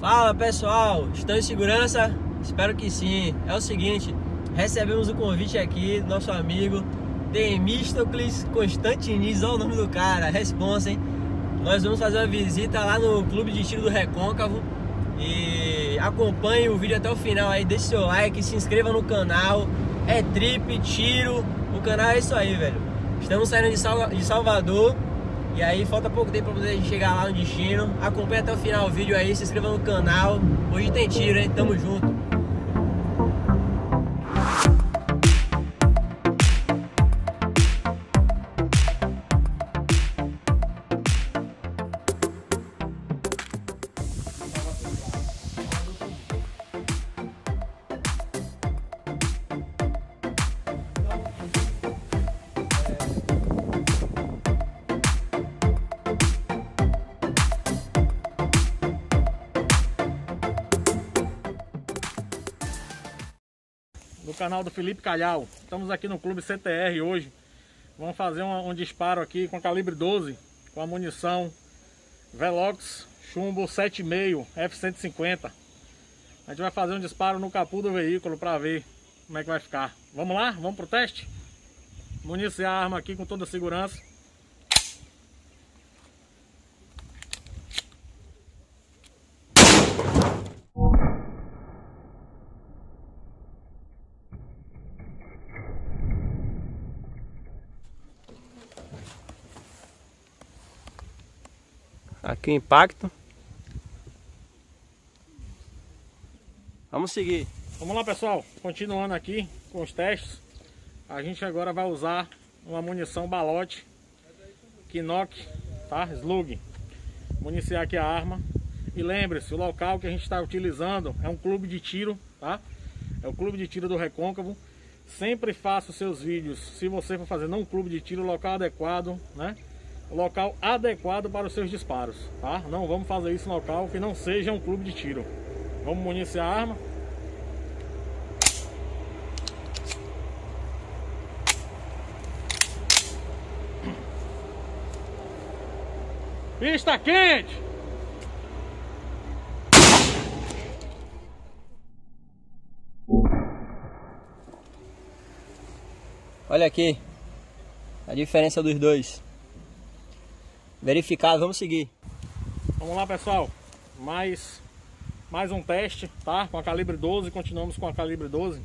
Fala pessoal, estão em segurança? Espero que sim. É o seguinte, recebemos o convite aqui do nosso amigo Temístocles Constantiniz, olha o nome do cara, responsa, hein? Nós vamos fazer uma visita lá no Clube de Tiro do Recôncavo e acompanhe o vídeo até o final aí, deixe seu like, se inscreva no canal. É trip, tiro, o canal é isso aí, velho. Estamos saindo de Salvador e aí falta pouco tempo pra poder chegar lá no destino. Acompanhe até o final o vídeo aí, se inscreva no canal. Hoje tem tiro, hein? Tamo junto. Do canal do Felipe Calhau. Estamos aqui no Clube CTR hoje. Vamos fazer um, um disparo aqui com calibre 12, com a munição Velox Chumbo 7,5 F150. A gente vai fazer um disparo no capô do veículo para ver como é que vai ficar. Vamos lá? Vamos pro teste? Municiar a arma aqui com toda a segurança. Aqui o impacto. Vamos seguir. Vamos lá pessoal, continuando aqui com os testes. A gente agora vai usar uma munição balote Kinok, tá? Slug. Municiar aqui a arma. E lembre-se, o local que a gente está utilizando é um clube de tiro, tá? É o clube de tiro do Recôncavo. Sempre faça os seus vídeos, se você for fazer num clube de tiro, local adequado, né? Local adequado para os seus disparos, tá? Não vamos fazer isso em local que não seja um clube de tiro. Vamos municiar a arma. Pista quente! Olha aqui a diferença dos dois. Verificado, vamos seguir. Vamos lá pessoal, mais, mais um teste, tá? Com a calibre 12, continuamos com a calibre 12.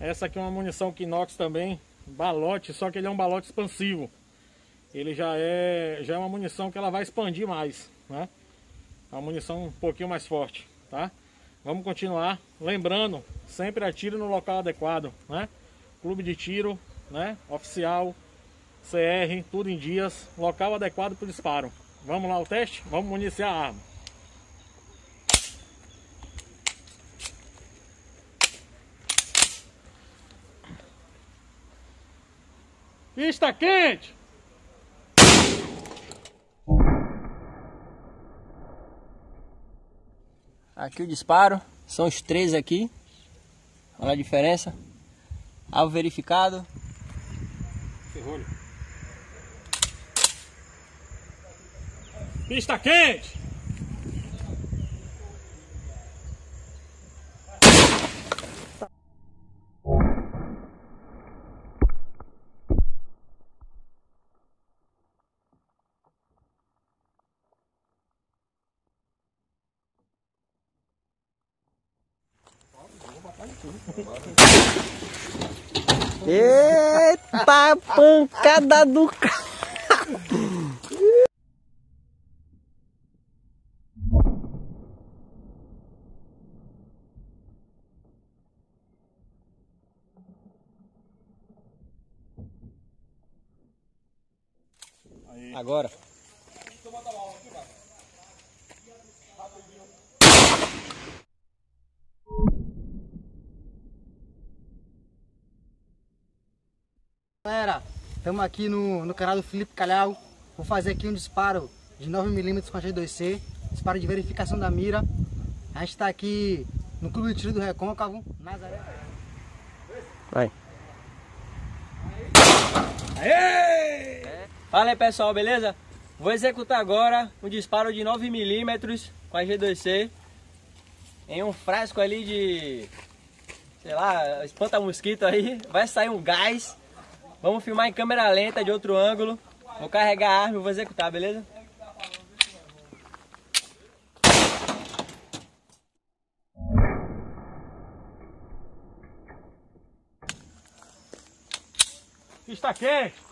Essa aqui é uma munição Kinox também, balote, só que ele é um balote expansivo. Ele já é, já é uma munição que ela vai expandir mais, né? É uma munição um pouquinho mais forte, tá? Vamos continuar, lembrando, sempre atire no local adequado, né? Clube de tiro, né? Oficial, CR, tudo em dias, local adequado para o disparo. Vamos lá o teste? Vamos municiar a arma. Pista quente! Aqui o disparo, são os três aqui. Olha a diferença. Alvo verificado. Ferrolho. Pista quente! Eita pancada do cara! Agora. Galera, estamos aqui no, no canal do Felipe Calhau. Vou fazer aqui um disparo de 9mm com a G2C, disparo de verificação da mira. A gente está aqui no Clube de Tiro do Recôncavo, Nazaré. Vai. Aê! Fala aí pessoal, beleza? Vou executar agora um disparo de 9mm com a G2C em um frasco ali de, sei lá, espanta mosquito aí. Vai sair um gás. Vamos filmar em câmera lenta de outro ângulo. Vou carregar a arma e vou executar, beleza? Está quente.